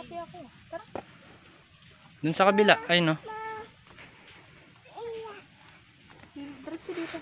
Happy ako. Tara. Dun sa kabila. Ay no. Diretso dito.